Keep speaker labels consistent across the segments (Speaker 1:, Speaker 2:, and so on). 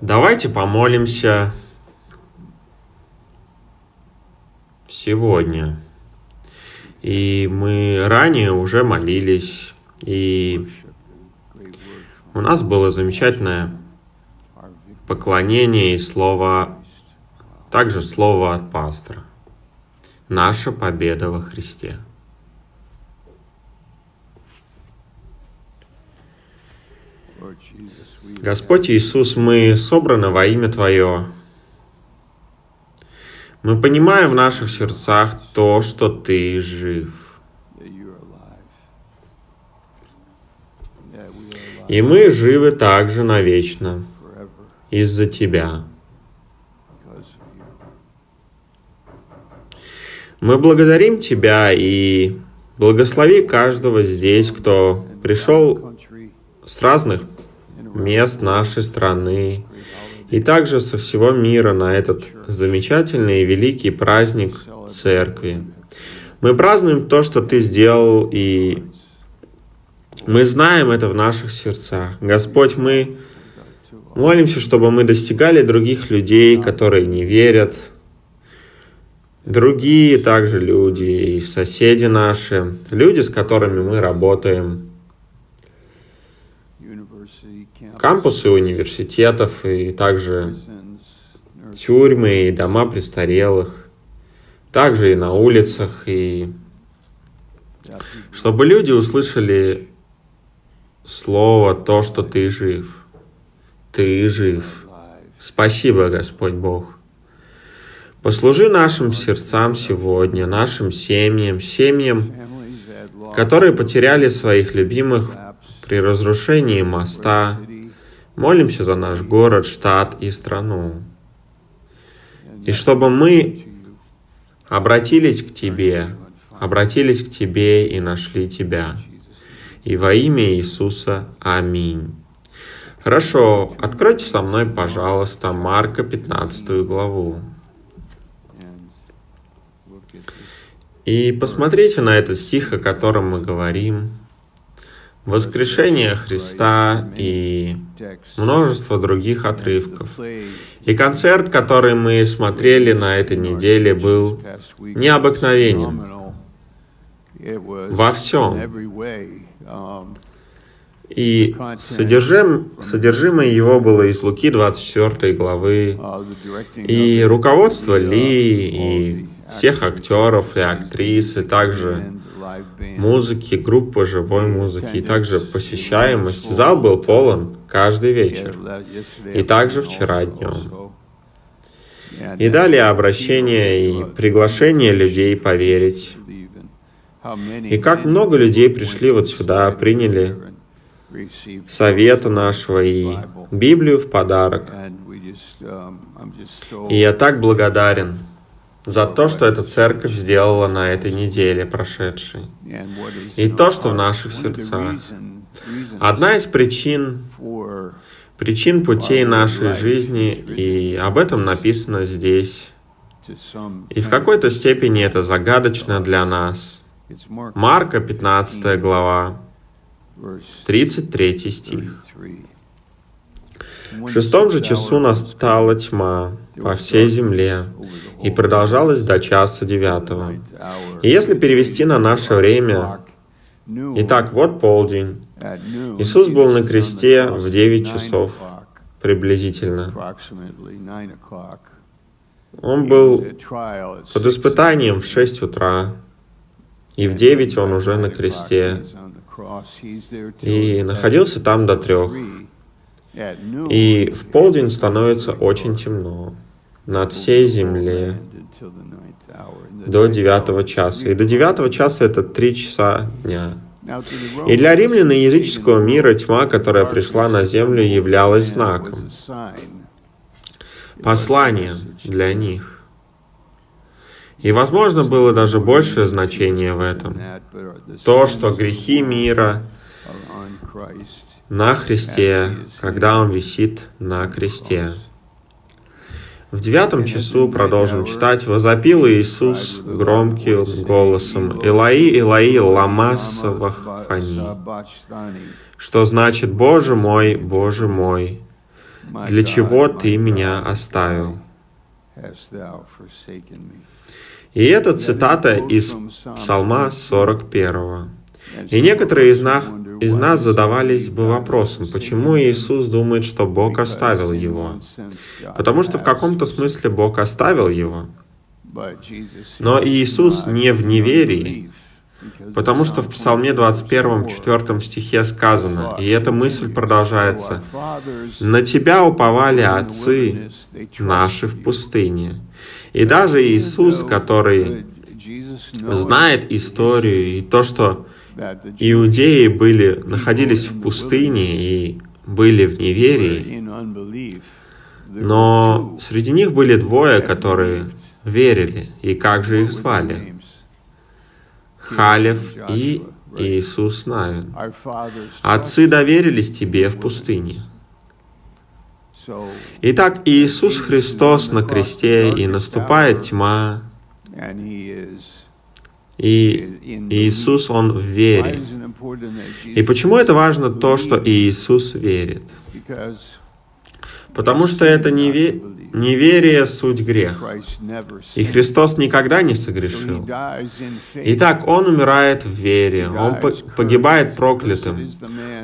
Speaker 1: Давайте помолимся сегодня. И мы ранее уже молились, и у нас было замечательное поклонение и слово, также слово от пастора. Наша победа во Христе. Господь Иисус, мы собраны во имя Твое. Мы понимаем в наших сердцах то, что Ты жив. И мы живы также навечно из-за Тебя. Мы благодарим Тебя и благослови каждого здесь, кто пришел с разных мест нашей страны и также со всего мира на этот замечательный и великий праздник Церкви. Мы празднуем то, что Ты сделал, и мы знаем это в наших сердцах. Господь, мы молимся, чтобы мы достигали других людей, которые не верят, другие также люди, и соседи наши, люди, с которыми мы работаем – кампусы университетов и также тюрьмы и дома престарелых, также и на улицах, и чтобы люди услышали слово, то, что ты жив. Ты жив. Спасибо, Господь Бог. Послужи нашим сердцам сегодня, нашим семьям, семьям, которые потеряли своих любимых при разрушении моста, молимся за наш город, штат и страну. И чтобы мы обратились к Тебе, обратились к Тебе и нашли Тебя. И во имя Иисуса. Аминь. Хорошо, откройте со мной, пожалуйста, Марка 15 главу. И посмотрите на этот стих, о котором мы говорим воскрешение Христа и множество других отрывков. И концерт, который мы смотрели на этой неделе, был необыкновенен во всем. И содержим, содержимое его было из Луки 24 главы. И руководство Ли, и всех актеров и актрис, и также музыки, группы живой музыки, и также посещаемость. Зал был полон каждый вечер, и также вчера днем. И далее обращение и приглашение людей поверить. И как много людей пришли вот сюда, приняли совета нашего и Библию в подарок. И я так благодарен за то, что эта церковь сделала на этой неделе прошедшей, и то, что в наших сердцах. Одна из причин, причин путей нашей жизни, и об этом написано здесь, и в какой-то степени это загадочно для нас. Марка, 15 глава, 33 стих. В шестом же часу настала тьма по всей земле, и продолжалась до часа девятого. И если перевести на наше время, итак, вот полдень. Иисус был на кресте в девять часов приблизительно. Он был под испытанием в шесть утра, и в девять он уже на кресте, и находился там до трех. И в полдень становится очень темно над всей земле до девятого часа. И до девятого часа это три часа дня. И для римлян и языческого мира тьма, которая пришла на землю, являлась знаком, посланием для них. И, возможно, было даже большее значение в этом. То, что грехи мира на Христе, когда Он висит на кресте. В девятом часу, продолжим читать, «Возопил Иисус громким голосом, «Илаи, Илаи, лама савахфани», что значит «Боже мой, Боже мой, для чего ты меня оставил? И это цитата из Псалма 41. И некоторые из нас, из нас задавались бы вопросом, почему Иисус думает, что Бог оставил его? Потому что в каком-то смысле Бог оставил его. Но Иисус не в неверии, потому что в Псалме 21, 4 стихе сказано, и эта мысль продолжается, «На Тебя уповали отцы наши в пустыне». И даже Иисус, который знает историю и то, что иудеи были, находились в пустыне и были в неверии, но среди них были двое, которые верили. И как же их звали? Халев и Иисус Навин. Отцы доверились тебе в пустыне. Итак, Иисус Христос на кресте, и наступает тьма, и Иисус, Он в вере. И почему это важно то, что Иисус верит? Потому что это неве... неверие — суть грех. И Христос никогда не согрешил. Итак, Он умирает в вере, Он погибает проклятым.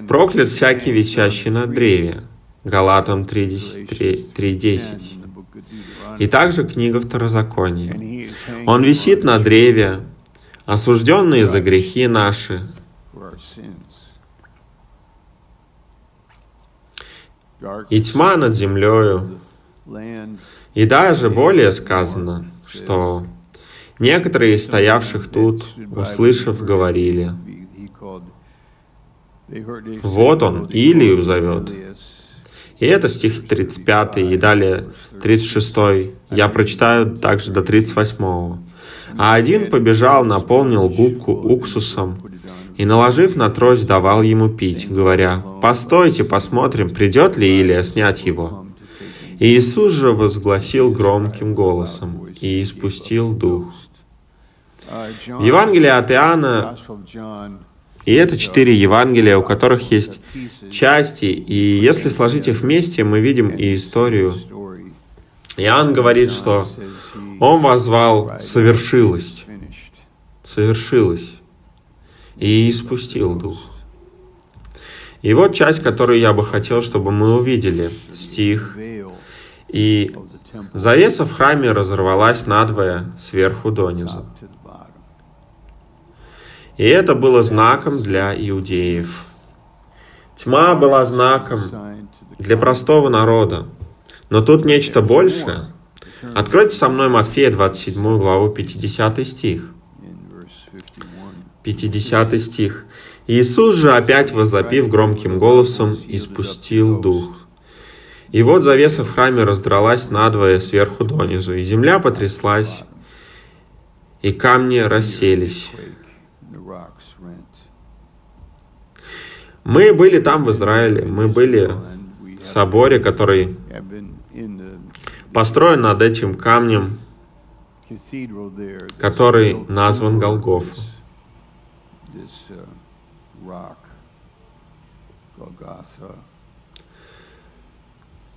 Speaker 1: Проклят всякий, висящий на древе. Галатам 3.10. И также книга Второзакония. Он висит на древе, осужденный за грехи наши. И тьма над землею. И даже более сказано, что некоторые из стоявших тут, услышав, говорили, «Вот он, Илию зовет». И это стих 35 и далее 36. Я прочитаю также до 38. А один побежал, наполнил губку уксусом и, наложив на трость, давал ему пить, говоря, «Постойте, посмотрим, придет ли Илия снять его». И Иисус же возгласил громким голосом и испустил дух. В Евангелии от Иоанна и это четыре Евангелия, у которых есть части, и если сложить их вместе, мы видим и историю. Иоанн говорит, что он возвал «совершилось», «совершилось», и испустил Дух. И вот часть, которую я бы хотел, чтобы мы увидели, стих. «И завеса в храме разорвалась надвое сверху донизу». И это было знаком для иудеев. Тьма была знаком для простого народа. Но тут нечто большее. Откройте со мной Матфея 27 главу 50 стих. 50 стих. Иисус же опять возопив громким голосом, испустил дух. И вот завеса в храме раздралась надвое сверху донизу, и земля потряслась, и камни расселись. Мы были там, в Израиле, мы были в соборе, который построен над этим камнем, который назван Голгофа.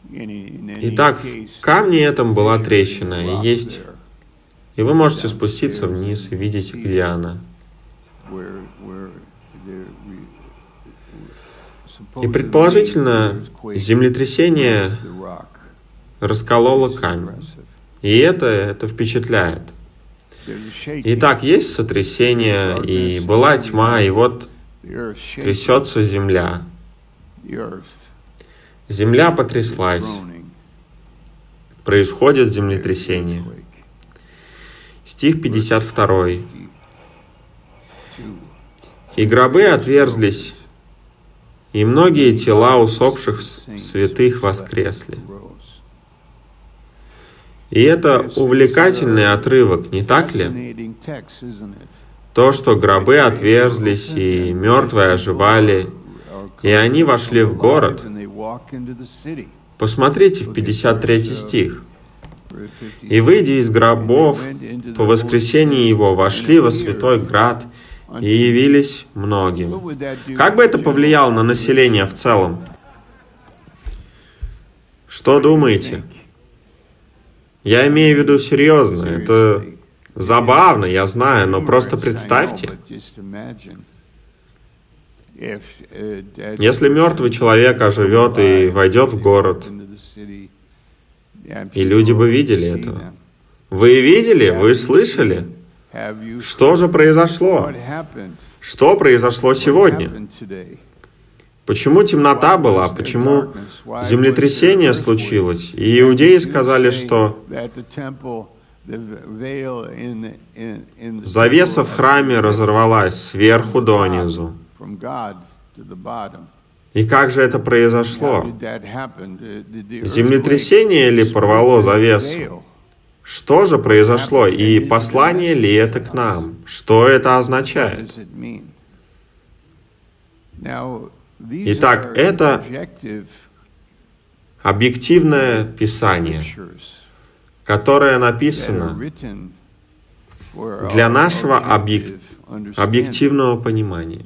Speaker 1: Итак, в камне этом была трещина, и есть... И вы можете спуститься вниз и видеть, где она. И предположительно, землетрясение раскололо камень. И это, это впечатляет. Итак, есть сотрясение, и была тьма, и вот трясется земля. Земля потряслась. Происходит землетрясение. Стих 52. «И гробы отверзлись, и многие тела усопших святых воскресли. И это увлекательный отрывок, не так ли? То, что гробы отверзлись, и мертвые оживали, и они вошли в город. Посмотрите в 53 стих. «И, выйдя из гробов, по воскресении его вошли во святой град, и явились многим. Как бы это повлияло на население в целом? Что думаете? Я имею в виду серьезно. Это забавно, я знаю, но просто представьте. Если мертвый человек оживет и войдет в город, и люди бы видели это. Вы видели? Вы слышали? Что же произошло? Что произошло сегодня? Почему темнота была? Почему землетрясение случилось? И иудеи сказали, что завеса в храме разорвалась сверху донизу. И как же это произошло? Землетрясение ли порвало завесу? Что же произошло? И послание ли это к нам? Что это означает? Итак, это объективное писание, которое написано для нашего объек... объективного понимания.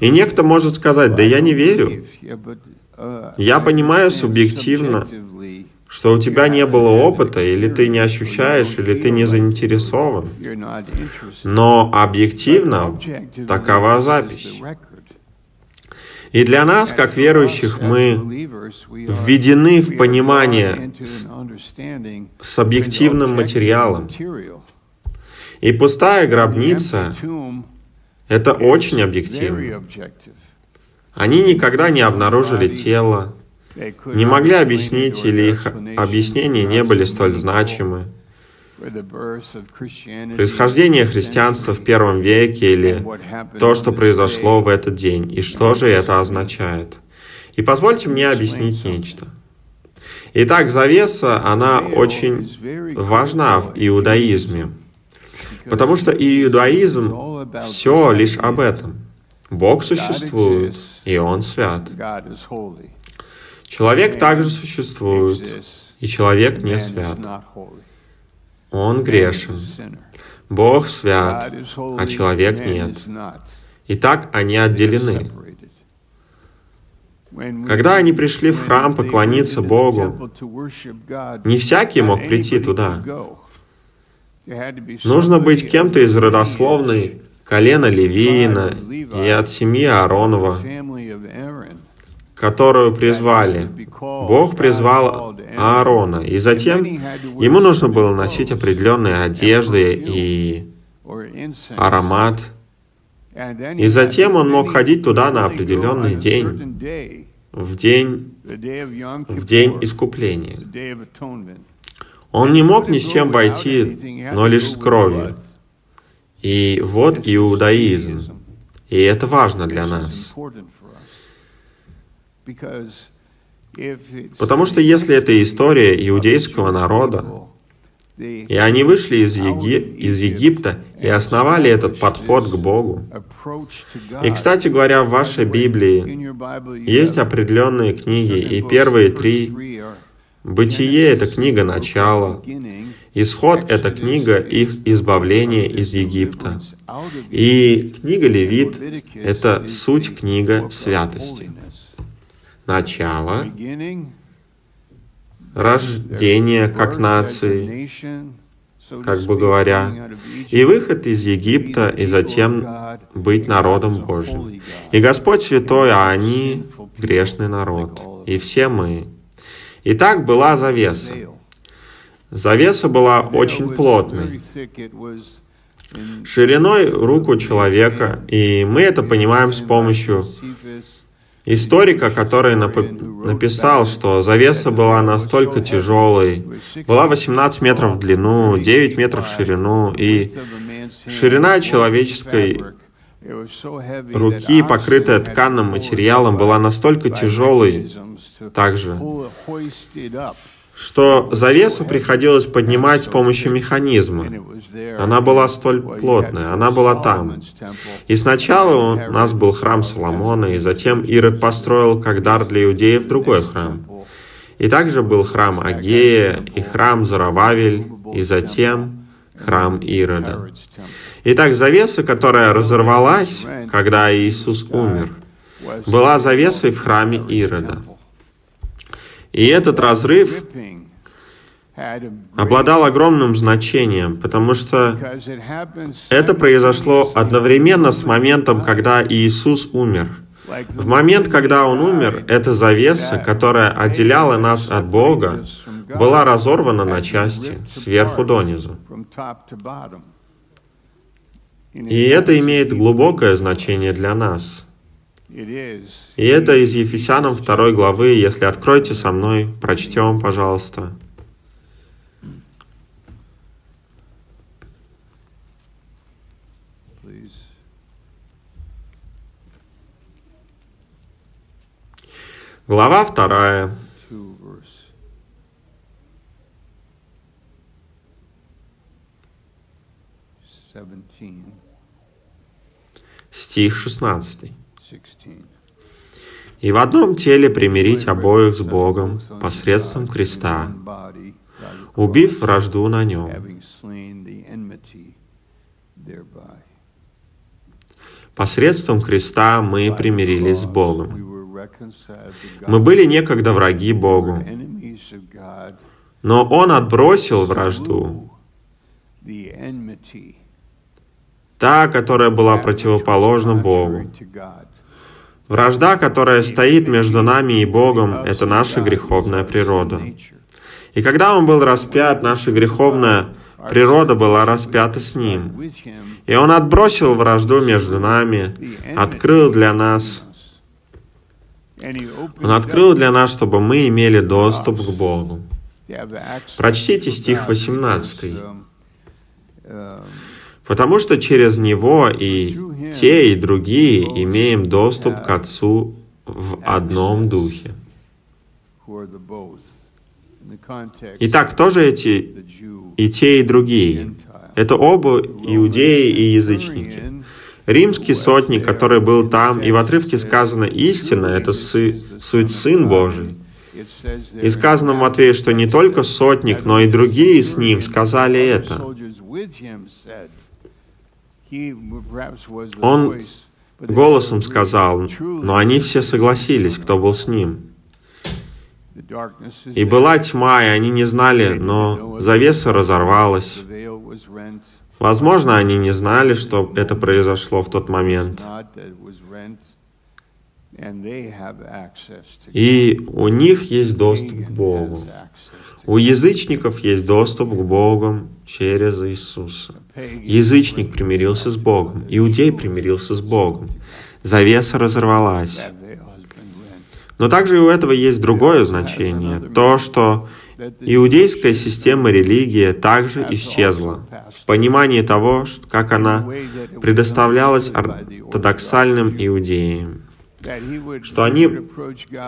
Speaker 1: И некто может сказать, да я не верю. Я понимаю субъективно, что у тебя не было опыта, или ты не ощущаешь, или ты не заинтересован. Но объективно такова запись. И для нас, как верующих, мы введены в понимание с, с объективным материалом. И пустая гробница — это очень объективно. Они никогда не обнаружили тело, не могли объяснить или их объяснения не были столь значимы. Происхождение христианства в первом веке или то, что произошло в этот день, и что же это означает. И позвольте мне объяснить нечто. Итак, завеса, она очень важна в иудаизме, потому что иудаизм все лишь об этом. Бог существует, и Он свят. Человек также существует, и человек не свят. Он грешен. Бог свят, а человек нет. Итак, они отделены. Когда они пришли в храм поклониться Богу, не всякий мог прийти туда. Нужно быть кем-то из родословной колена Левиина и от семьи Ааронова, которую призвали. Бог призвал Аарона, и затем ему нужно было носить определенные одежды и аромат. И затем он мог ходить туда на определенный день, в день, в день искупления. Он не мог ни с чем войти, но лишь с кровью. И вот иудаизм. И это важно для нас. Потому что если это история иудейского народа, и они вышли из, Еги... из Египта и основали этот подход к Богу. И, кстати говоря, в вашей Библии есть определенные книги, и первые три Бытие — это книга начала, Исход — это книга их избавления из Египта. И книга Левит — это суть книга святости начало, рождение как нации, как бы говоря, и выход из Египта, и затем быть народом Божьим. И Господь святой, а они грешный народ, и все мы. И так была завеса. Завеса была очень плотной, шириной руку человека, и мы это понимаем с помощью историка, который нап- написал, что завеса была настолько тяжелой, была 18 метров в длину, 9 метров в ширину, и ширина человеческой руки, покрытая тканным материалом, была настолько тяжелой также, что завесу приходилось поднимать с помощью механизма. Она была столь плотная, она была там. И сначала у нас был храм Соломона, и затем Ирод построил как дар для иудеев другой храм. И также был храм Агея, и храм Зарававель, и затем храм Ирода. Итак, завеса, которая разорвалась, когда Иисус умер, была завесой в храме Ирода. И этот разрыв обладал огромным значением, потому что это произошло одновременно с моментом, когда Иисус умер. В момент, когда Он умер, эта завеса, которая отделяла нас от Бога, была разорвана на части, сверху донизу. И это имеет глубокое значение для нас. И это из Ефесянам 2 главы, если откройте со мной, прочтем, пожалуйста. Глава вторая. Стих 16. «И в одном теле примирить обоих с Богом посредством креста, убив вражду на нем, Посредством креста мы примирились с Богом. Мы были некогда враги Богу, но Он отбросил вражду, та, которая была противоположна Богу. Вражда, которая стоит между нами и Богом, это наша греховная природа. И когда Он был распят, наша греховная природа была распята с Ним. И Он отбросил вражду между нами, открыл для нас он открыл для нас, чтобы мы имели доступ к Богу. Прочтите стих 18. Потому что через Него и те, и другие имеем доступ к Отцу в одном духе. Итак, кто же эти и те, и другие? Это оба иудеи и язычники. Римский сотник, который был там, и в отрывке сказано «истина» — это сы, суть Сын Божий. И сказано в Матвея, что не только сотник, но и другие с ним сказали это. Он голосом сказал, но они все согласились, кто был с ним. И была тьма, и они не знали, но завеса разорвалась. Возможно, они не знали, что это произошло в тот момент. И у них есть доступ к Богу. У язычников есть доступ к Богу через Иисуса. Язычник примирился с Богом, иудей примирился с Богом. Завеса разорвалась. Но также и у этого есть другое значение. То, что Иудейская система религии также исчезла в понимании того, как она предоставлялась ортодоксальным иудеям, что они,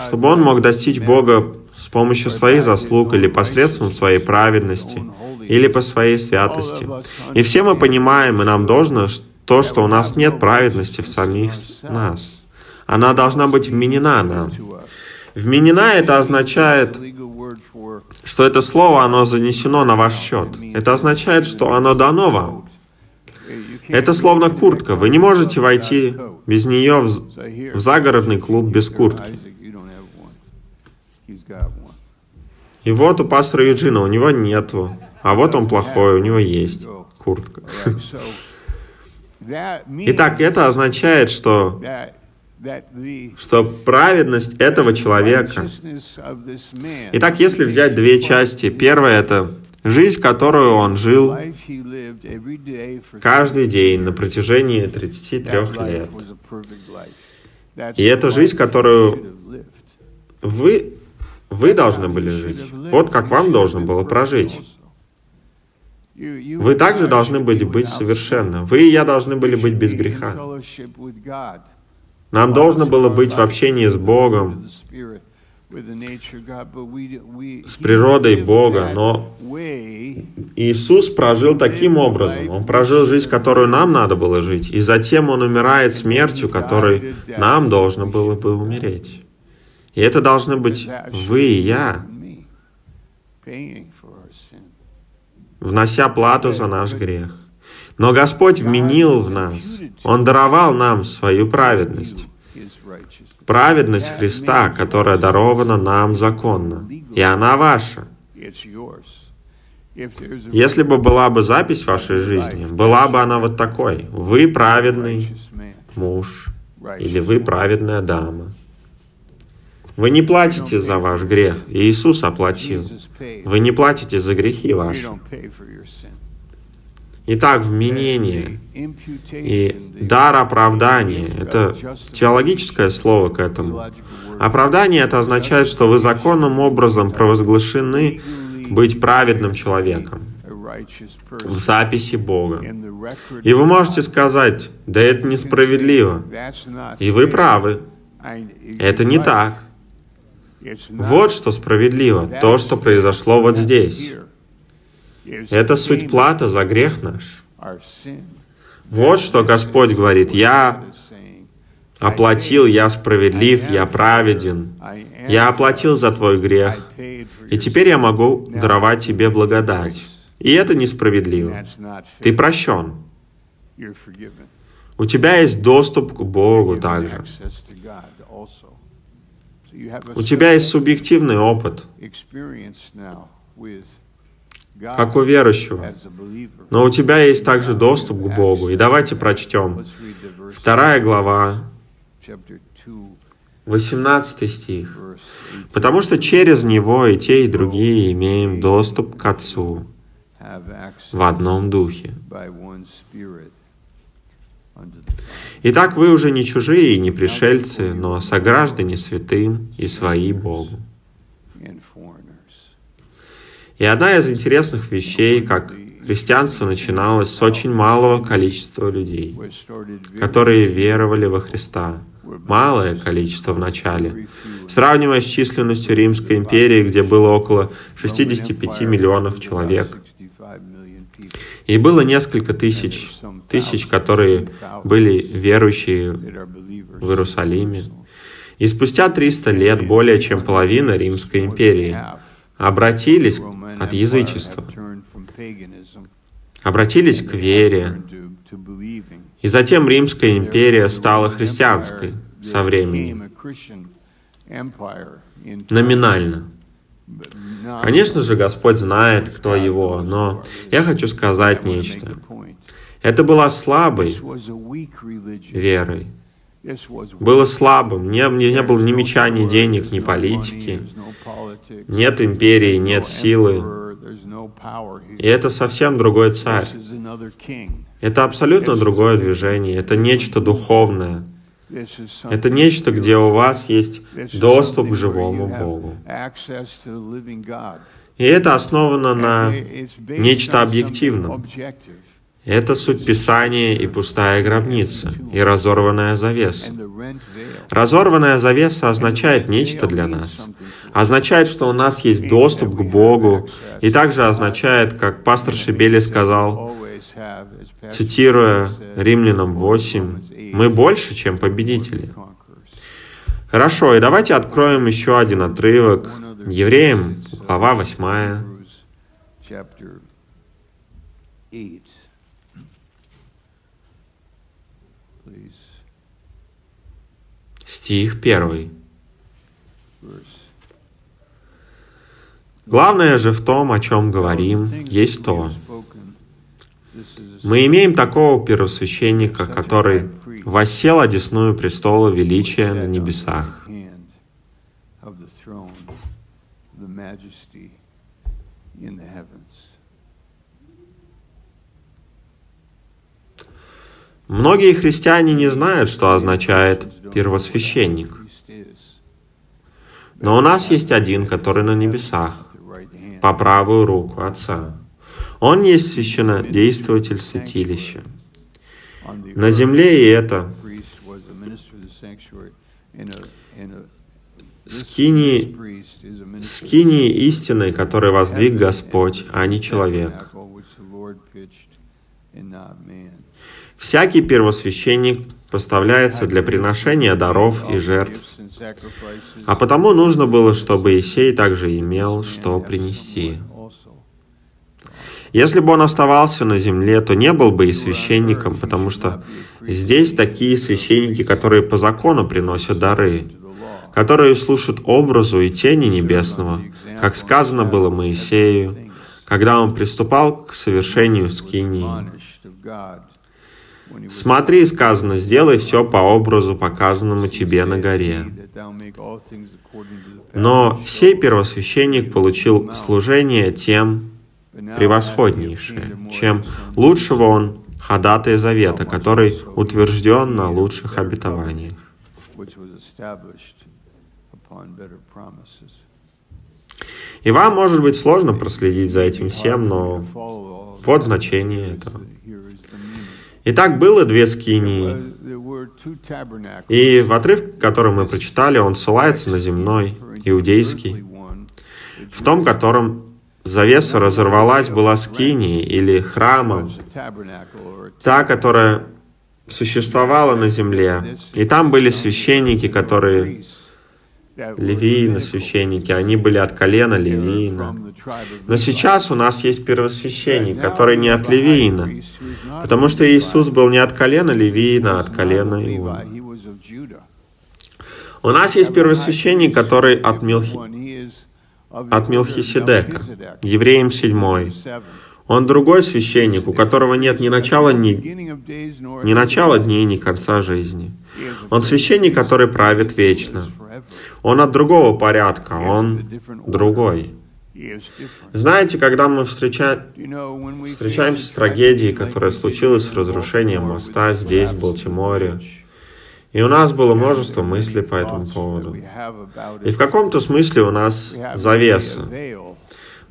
Speaker 1: чтобы он мог достичь Бога с помощью своих заслуг или посредством своей праведности, или по своей святости. И все мы понимаем, и нам должно то, что у нас нет праведности в самих нас. Она должна быть вменена нам. Вменена это означает что это слово, оно занесено на ваш счет. Это означает, что оно дано вам. Это словно куртка. Вы не можете войти без нее в, в загородный клуб без куртки. И вот у пастора Юджина, у него нету. А вот он плохой, у него есть куртка. Итак, это означает, что что праведность этого человека. Итак, если взять две части, первая — это жизнь, которую он жил каждый день на протяжении 33 лет. И это жизнь, которую вы, вы должны были жить. Вот как вам должно было прожить. Вы также должны были быть совершенны. Вы и я должны были быть без греха. Нам должно было быть в общении с Богом, с природой Бога, но Иисус прожил таким образом. Он прожил жизнь, которую нам надо было жить, и затем Он умирает смертью, которой нам должно было бы умереть. И это должны быть вы и я, внося плату за наш грех. Но Господь вменил в нас, Он даровал нам свою праведность. праведность Христа, которая дарована нам законно, и она ваша. Если бы была бы запись вашей жизни, была бы она вот такой. Вы праведный муж, или вы праведная дама. Вы не платите за ваш грех, Иисус оплатил. Вы не платите за грехи ваши. Итак, вменение и дар оправдания — это теологическое слово к этому. Оправдание — это означает, что вы законным образом провозглашены быть праведным человеком в записи Бога. И вы можете сказать, да это несправедливо. И вы правы. Это не так. Вот что справедливо, то, что произошло вот здесь. Это суть плата за грех наш. Вот что Господь говорит. Я оплатил, я справедлив, я праведен. Я оплатил за твой грех. И теперь я могу даровать тебе благодать. И это несправедливо. Ты прощен. У тебя есть доступ к Богу также. У тебя есть субъективный опыт как у верующего. Но у тебя есть также доступ к Богу. И давайте прочтем. Вторая глава, 18 стих. «Потому что через Него и те, и другие имеем доступ к Отцу в одном Духе». Итак, вы уже не чужие и не пришельцы, но сограждане святым и свои Богу. И одна из интересных вещей, как христианство начиналось с очень малого количества людей, которые веровали во Христа. Малое количество в начале. Сравнивая с численностью Римской империи, где было около 65 миллионов человек. И было несколько тысяч, тысяч, которые были верующие в Иерусалиме. И спустя 300 лет более чем половина Римской империи обратились от язычества, обратились к вере. И затем Римская империя стала христианской со временем. Номинально. Конечно же, Господь знает, кто его, но я хочу сказать нечто. Это была слабой верой. Было слабым. Не, не, не было ни меча, ни денег, ни политики. Нет империи, нет силы. И это совсем другой царь. Это абсолютно другое движение. Это нечто духовное. Это нечто, где у вас есть доступ к живому Богу. И это основано на нечто объективном. Это суть Писания и пустая гробница, и разорванная завеса. Разорванная завеса означает нечто для нас. Означает, что у нас есть доступ к Богу, и также означает, как пастор Шибели сказал, цитируя Римлянам 8, «Мы больше, чем победители». Хорошо, и давайте откроем еще один отрывок. Евреям, глава 8. Стих первый. Главное же в том, о чем говорим, есть то. Мы имеем такого первосвященника, который воссел одесную престола величия на небесах. Многие христиане не знают, что означает первосвященник. Но у нас есть один, который на небесах, по правую руку Отца. Он есть священнодействователь святилища. На земле и это скини, скини истины, который воздвиг Господь, а не человек. Всякий первосвященник поставляется для приношения даров и жертв. А потому нужно было, чтобы Исей также имел что принести. Если бы он оставался на земле, то не был бы и священником, потому что здесь такие священники, которые по закону приносят дары, которые слушают образу и тени небесного, как сказано было Моисею, когда он приступал к совершению скинии. Смотри, сказано, сделай все по образу, показанному тебе на горе. Но сей первосвященник получил служение тем превосходнейшее, чем лучшего он ходатай завета, который утвержден на лучших обетованиях. И вам может быть сложно проследить за этим всем, но вот значение этого. Итак, было две скинии. И в отрывке, который мы прочитали, он ссылается на земной, иудейский, в том, котором завеса разорвалась, была скинией или храмом, та, которая существовала на земле. И там были священники, которые Левиина, священники, они были от колена Левиина. Но сейчас у нас есть первосвященник, который не от Левиина, потому что Иисус был не от колена Левиина, а от колена Иуда. У нас есть первосвященник, который от, Милхи... от Милхиседека, евреям седьмой. Он другой священник, у которого нет ни начала, ни, ни начала дней, ни конца жизни. Он священник, который правит вечно. Он от другого порядка, он другой. Знаете, когда мы встреча... встречаемся с трагедией, которая случилась с разрушением моста здесь, в Балтиморе, и у нас было множество мыслей по этому поводу. И в каком-то смысле у нас завеса.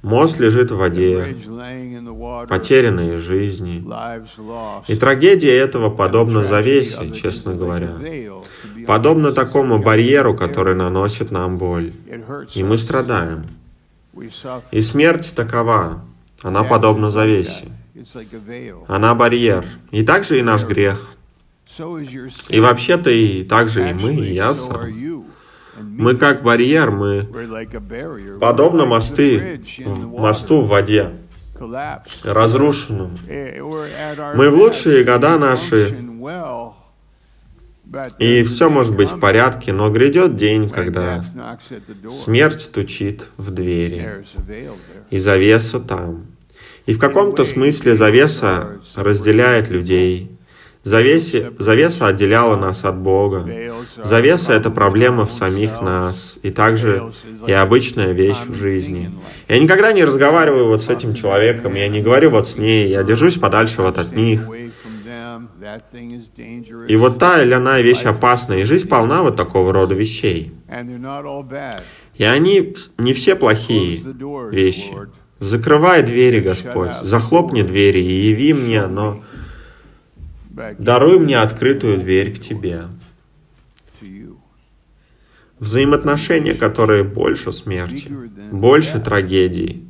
Speaker 1: Мост лежит в воде, потерянные жизни. И трагедия этого подобна завесе, честно говоря. Подобно такому барьеру, который наносит нам боль. И мы страдаем. И смерть такова. Она подобна завесе. Она барьер. И также и наш грех. И вообще-то и также и мы, и я сам. Мы как барьер, мы подобно мосты, мосту в воде, разрушенному. Мы в лучшие года наши, и все может быть в порядке, но грядет день, когда смерть стучит в двери, и завеса там. И в каком-то смысле завеса разделяет людей, Завеси, завеса отделяла нас от Бога. Завеса — это проблема в самих нас, и также и обычная вещь в жизни. Я никогда не разговариваю вот с этим человеком, я не говорю вот с ней, я держусь подальше вот от них. И вот та или иная вещь опасна, и жизнь полна вот такого рода вещей. И они не все плохие вещи. Закрывай двери, Господь, захлопни двери и яви мне, но Даруй мне открытую дверь к Тебе. Взаимоотношения, которые больше смерти, больше трагедий,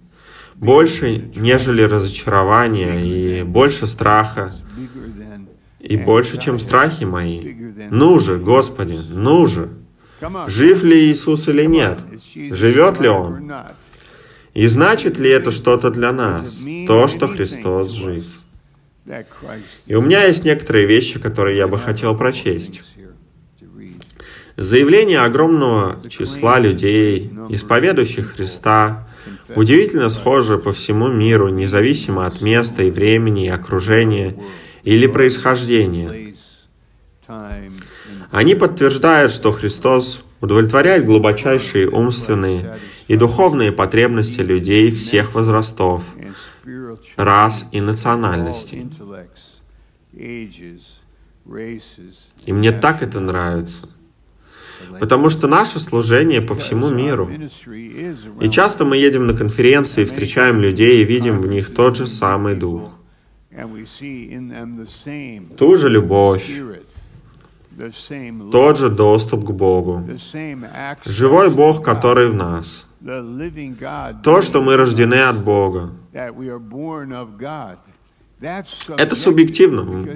Speaker 1: больше, нежели разочарования и больше страха, и больше, чем страхи мои. Ну же, Господи, ну же! Жив ли Иисус или нет? Живет ли Он? И значит ли это что-то для нас? То, что Христос жив. И у меня есть некоторые вещи, которые я бы хотел прочесть. Заявление огромного числа людей, исповедующих Христа, удивительно схоже по всему миру, независимо от места и времени, и окружения или происхождения. Они подтверждают, что Христос удовлетворяет глубочайшие умственные и духовные потребности людей всех возрастов, рас и национальностей. И мне так это нравится. Потому что наше служение по всему миру. И часто мы едем на конференции, встречаем людей и видим в них тот же самый дух, ту же любовь, тот же доступ к Богу, живой Бог, который в нас, то, что мы рождены от Бога. Это субъективно.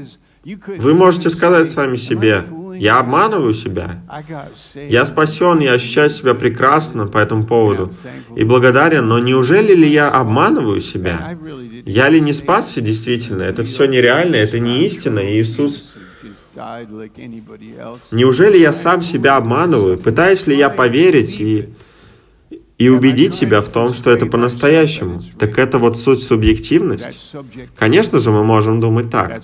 Speaker 1: Вы можете сказать сами себе, я обманываю себя. Я спасен, я ощущаю себя прекрасно по этому поводу. и благодарен, но неужели ли я обманываю себя? Я ли не спасся действительно? Это все нереально, это не истина, и Иисус... Неужели я сам себя обманываю? Пытаюсь ли я поверить и, и убедить себя в том, что это по-настоящему? Так это вот суть субъективность? Конечно же, мы можем думать так.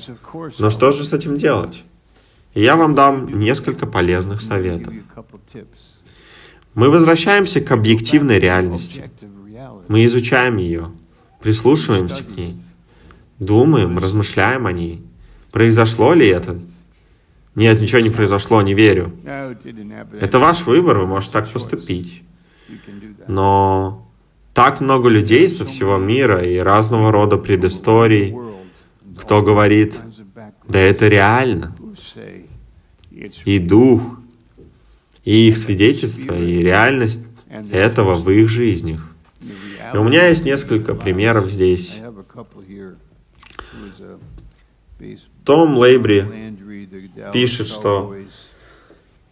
Speaker 1: Но что же с этим делать? Я вам дам несколько полезных советов. Мы возвращаемся к объективной реальности. Мы изучаем ее, прислушиваемся к ней, думаем, размышляем о ней. Произошло ли это? Нет, ничего не произошло, не верю. Это ваш выбор, вы можете так поступить. Но так много людей со всего мира и разного рода предысторий, кто говорит, да это реально и дух, и их свидетельство, и реальность этого в их жизнях. И у меня есть несколько примеров здесь. Том Лейбри пишет, что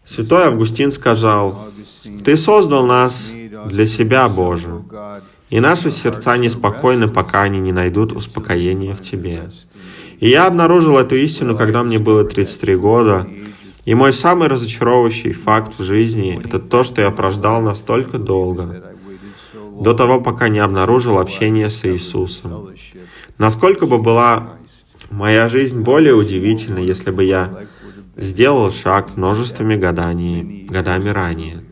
Speaker 1: Святой Августин сказал, «Ты создал нас для себя, Боже, и наши сердца неспокойны, пока они не найдут успокоения в Тебе». И я обнаружил эту истину, когда мне было 33 года, и мой самый разочаровывающий факт в жизни — это то, что я прождал настолько долго, до того, пока не обнаружил общение с Иисусом. Насколько бы была моя жизнь более удивительна, если бы я сделал шаг множествами годами, годами ранее.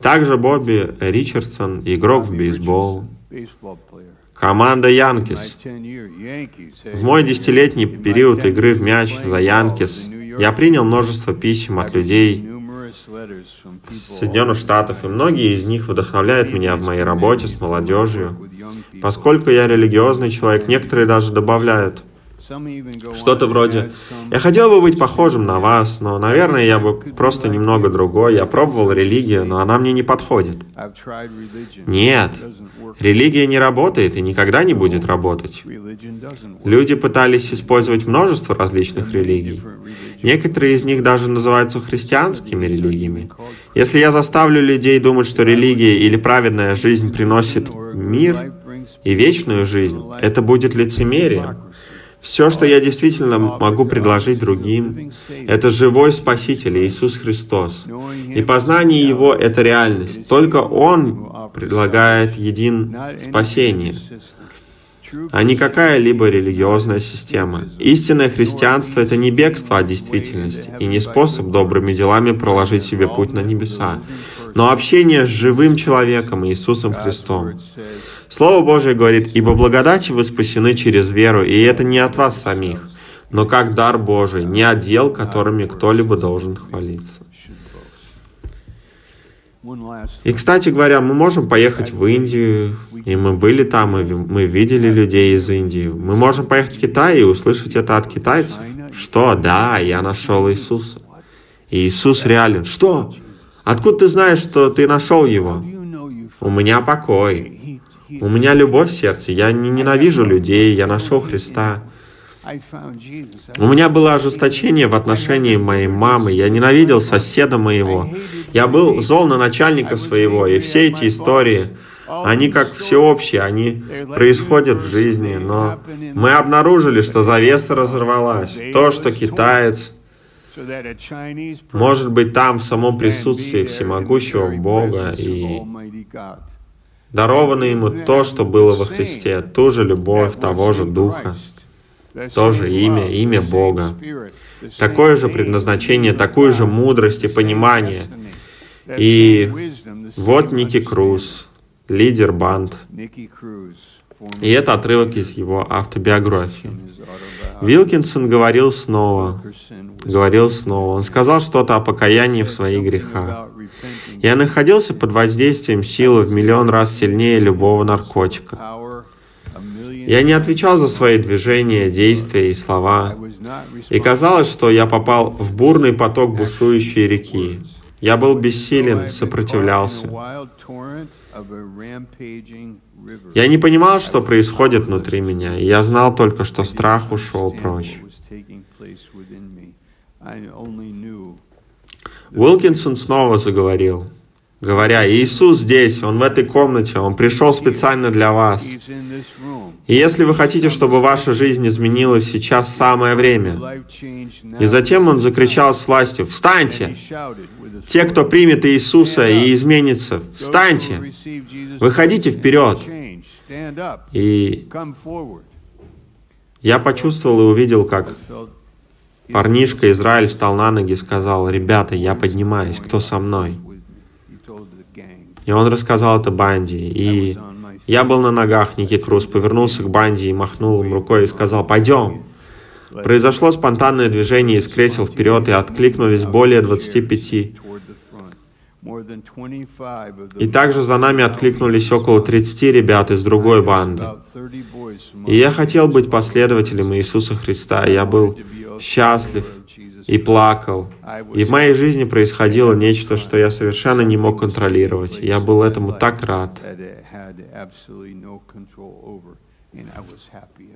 Speaker 1: Также Бобби Ричардсон, игрок в бейсбол, команда Янкис. В мой десятилетний период игры в мяч за Янкис я принял множество писем от людей Соединенных Штатов, и многие из них вдохновляют меня в моей работе с молодежью. Поскольку я религиозный человек, некоторые даже добавляют, что-то вроде «Я хотел бы быть похожим на вас, но, наверное, я бы просто немного другой. Я пробовал религию, но она мне не подходит». Нет, религия не работает и никогда не будет работать. Люди пытались использовать множество различных религий. Некоторые из них даже называются христианскими религиями. Если я заставлю людей думать, что религия или праведная жизнь приносит мир и вечную жизнь, это будет лицемерие. Все, что я действительно могу предложить другим, это живой Спаситель Иисус Христос. И познание Его — это реальность. Только Он предлагает един спасение, а не какая-либо религиозная система. Истинное христианство — это не бегство от действительности и не способ добрыми делами проложить себе путь на небеса, но общение с живым человеком Иисусом Христом. Слово Божие говорит, «Ибо благодати вы спасены через веру, и это не от вас самих, но как дар Божий, не от дел, которыми кто-либо должен хвалиться». И, кстати говоря, мы можем поехать в Индию, и мы были там, и мы видели людей из Индии. Мы можем поехать в Китай и услышать это от китайцев. Что? Да, я нашел Иисуса. И Иисус реален. Что? Откуда ты знаешь, что ты нашел Его? У меня покой. У меня любовь в сердце. Я не ненавижу людей. Я нашел Христа. У меня было ожесточение в отношении моей мамы. Я ненавидел соседа моего. Я был зол на начальника своего. И все эти истории, они как всеобщие, они происходят в жизни. Но мы обнаружили, что завеса разорвалась. То, что китаец может быть там в самом присутствии всемогущего Бога и даровано ему то, что было во Христе, ту же любовь, того же Духа тоже имя, имя Бога. Такое же предназначение, такую же мудрость и понимание. И вот Ники Круз, лидер банд. И это отрывок из его автобиографии. Вилкинсон говорил снова, говорил снова. Он сказал что-то о покаянии в своих грехах. Я находился под воздействием силы в миллион раз сильнее любого наркотика. Я не отвечал за свои движения, действия и слова. И казалось, что я попал в бурный поток бушующей реки. Я был бессилен, сопротивлялся. Я не понимал, что происходит внутри меня, я знал только, что страх ушел прочь. Уилкинсон снова заговорил, говоря, Иисус здесь, Он в этой комнате, Он пришел специально для вас. И если вы хотите, чтобы ваша жизнь изменилась, сейчас самое время. И затем Он закричал с властью, «Встаньте! Те, кто примет Иисуса и изменится, встаньте! Выходите вперед!» И я почувствовал и увидел, как Парнишка Израиль встал на ноги и сказал, «Ребята, я поднимаюсь, кто со мной?» И он рассказал это Банди. И я был на ногах, Ники Круз повернулся к Банди и махнул им рукой и сказал, «Пойдем!» Произошло спонтанное движение из кресел вперед, и откликнулись более 25. И также за нами откликнулись около 30 ребят из другой банды. И я хотел быть последователем Иисуса Христа. Я был счастлив и плакал. И в моей жизни происходило нечто, что я совершенно не мог контролировать. Я был этому так рад.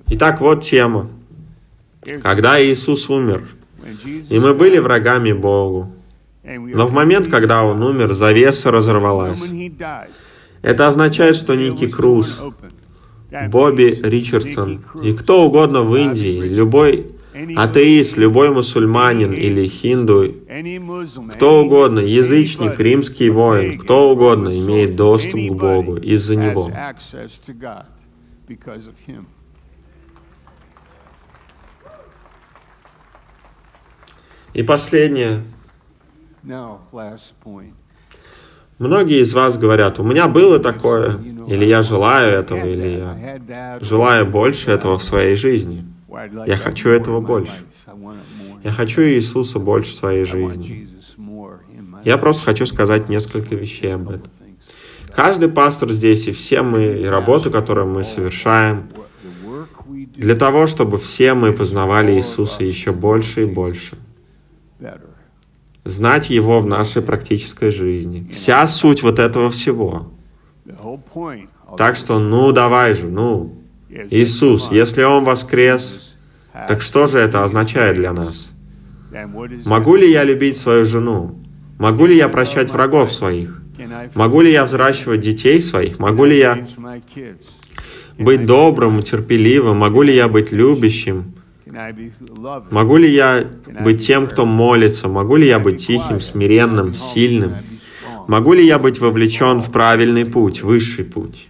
Speaker 1: Итак, вот тема. Когда Иисус умер, и мы были врагами Богу, но в момент, когда Он умер, завеса разорвалась. Это означает, что Ники Круз, Бобби Ричардсон и кто угодно в Индии, любой атеист, любой мусульманин или хинду, кто угодно, язычник, римский воин, кто угодно имеет доступ к Богу из-за него. И последнее. Многие из вас говорят, у меня было такое, или я желаю этого, или я желаю больше этого в своей жизни. Я хочу этого больше. Я хочу Иисуса больше в своей жизни. Я просто хочу сказать несколько вещей об этом. Каждый пастор здесь, и все мы, и работу, которую мы совершаем, для того, чтобы все мы познавали Иисуса еще больше и больше. Знать Его в нашей практической жизни. Вся суть вот этого всего. Так что, ну давай же, ну, Иисус, если Он воскрес, так что же это означает для нас? Могу ли я любить свою жену? Могу ли я прощать врагов своих? Могу ли я взращивать детей своих? Могу ли я быть добрым, терпеливым? Могу ли я быть любящим? Могу ли я быть тем, кто молится? Могу ли я быть тихим, смиренным, сильным? Могу ли я быть вовлечен в правильный путь, высший путь?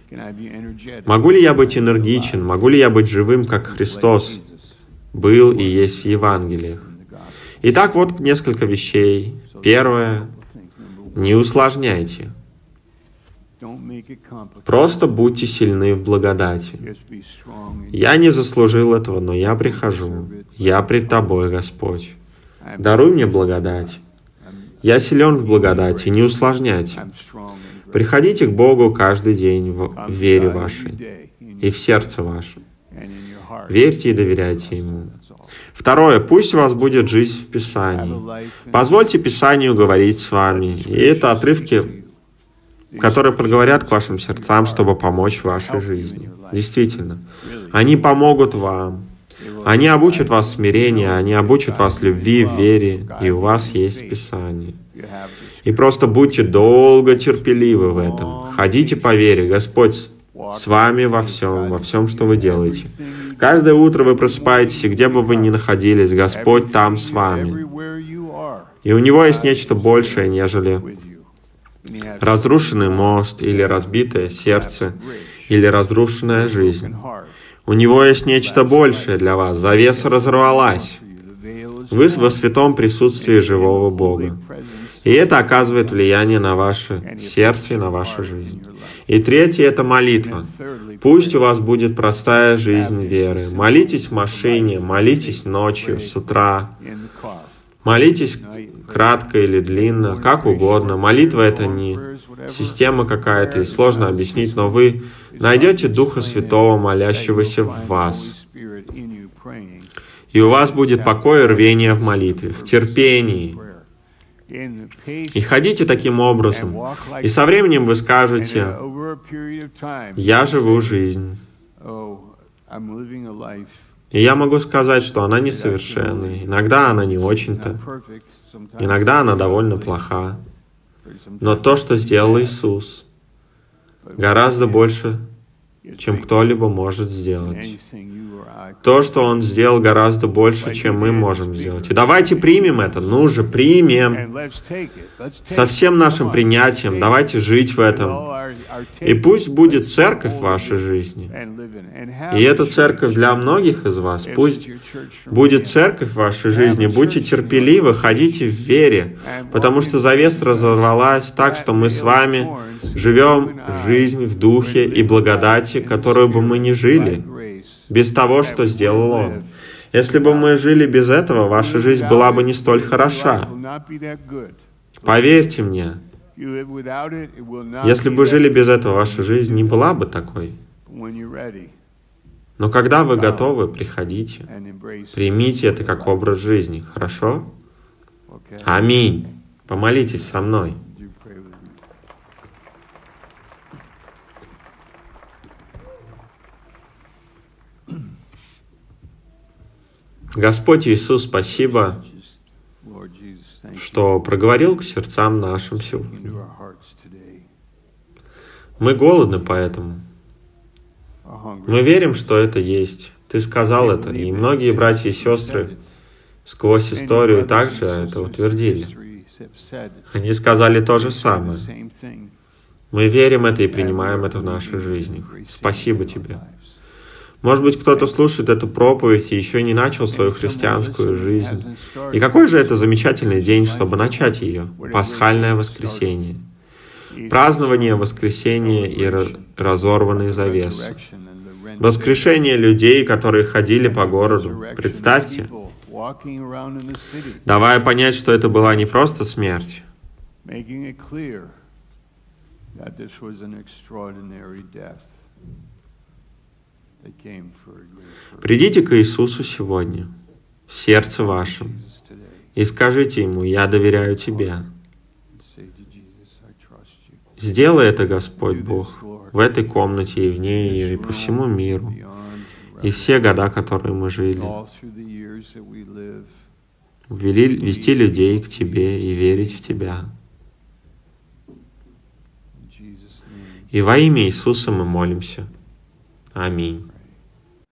Speaker 1: Могу ли я быть энергичен? Могу ли я быть живым, как Христос был и есть в Евангелиях? Итак, вот несколько вещей. Первое. Не усложняйте. Просто будьте сильны в благодати. Я не заслужил этого, но я прихожу. Я пред Тобой, Господь. Даруй мне благодать. Я силен в благодати, не усложняйте. Приходите к Богу каждый день в вере вашей и в сердце вашем. Верьте и доверяйте Ему. Второе. Пусть у вас будет жизнь в Писании. Позвольте Писанию говорить с вами. И это отрывки, которые проговорят к вашим сердцам, чтобы помочь вашей жизни. Действительно. Они помогут вам. Они обучат вас смирению, они обучат вас любви, вере, и у вас есть Писание. И просто будьте долго терпеливы в этом. Ходите по вере. Господь с вами во всем, во всем, что вы делаете. Каждое утро вы просыпаетесь, и где бы вы ни находились, Господь там с вами. И у Него есть нечто большее, нежели разрушенный мост, или разбитое сердце, или разрушенная жизнь. У Него есть нечто большее для вас. Завеса разорвалась. Вы во святом присутствии живого Бога. И это оказывает влияние на ваше сердце и на вашу жизнь. И третье — это молитва. Пусть у вас будет простая жизнь веры. Молитесь в машине, молитесь ночью, с утра. Молитесь кратко или длинно, как угодно. Молитва — это не система какая-то, и сложно объяснить, но вы найдете Духа Святого, молящегося в вас. И у вас будет покой и рвение в молитве, в терпении, И ходите таким образом. И со временем вы скажете, я живу жизнь. И я могу сказать, что она несовершенная. Иногда она не очень-то. Иногда она довольно плоха. Но то, что сделал Иисус, гораздо больше, чем кто-либо может сделать. То, что Он сделал гораздо больше, чем мы можем сделать. И давайте примем это, ну же, примем. Со всем нашим принятием, давайте жить в этом. И пусть будет церковь в вашей жизни. И эта церковь для многих из вас. Пусть будет церковь в вашей жизни. Будьте терпеливы, ходите в вере, потому что завеса разорвалась так, что мы с вами живем жизнь в духе и благодати, которую бы мы не жили без того, что сделал Он. Если бы мы жили без этого, ваша жизнь была бы не столь хороша. Поверьте мне, если бы жили без этого, ваша жизнь не была бы такой. Но когда вы готовы, приходите. Примите это как образ жизни, хорошо? Аминь. Помолитесь со мной. Господь Иисус, спасибо, что проговорил к сердцам нашим сегодня. Мы голодны поэтому. Мы верим, что это есть. Ты сказал это, и многие братья и сестры сквозь историю также это утвердили. Они сказали то же самое. Мы верим это и принимаем это в нашей жизни. Спасибо тебе. Может быть, кто-то слушает эту проповедь и еще не начал свою христианскую жизнь. И какой же это замечательный день, чтобы начать ее? Пасхальное воскресенье. Празднование воскресения и разорванные завесы. Воскрешение людей, которые ходили по городу. Представьте, давая понять, что это была не просто смерть, Придите к Иисусу сегодня, в сердце вашем, и скажите Ему, «Я доверяю Тебе». Сделай это, Господь Бог, в этой комнате и вне ее, и по всему миру, и все года, которые мы жили. Вели, вести людей к Тебе и верить в Тебя. И во имя Иисуса мы молимся. Аминь.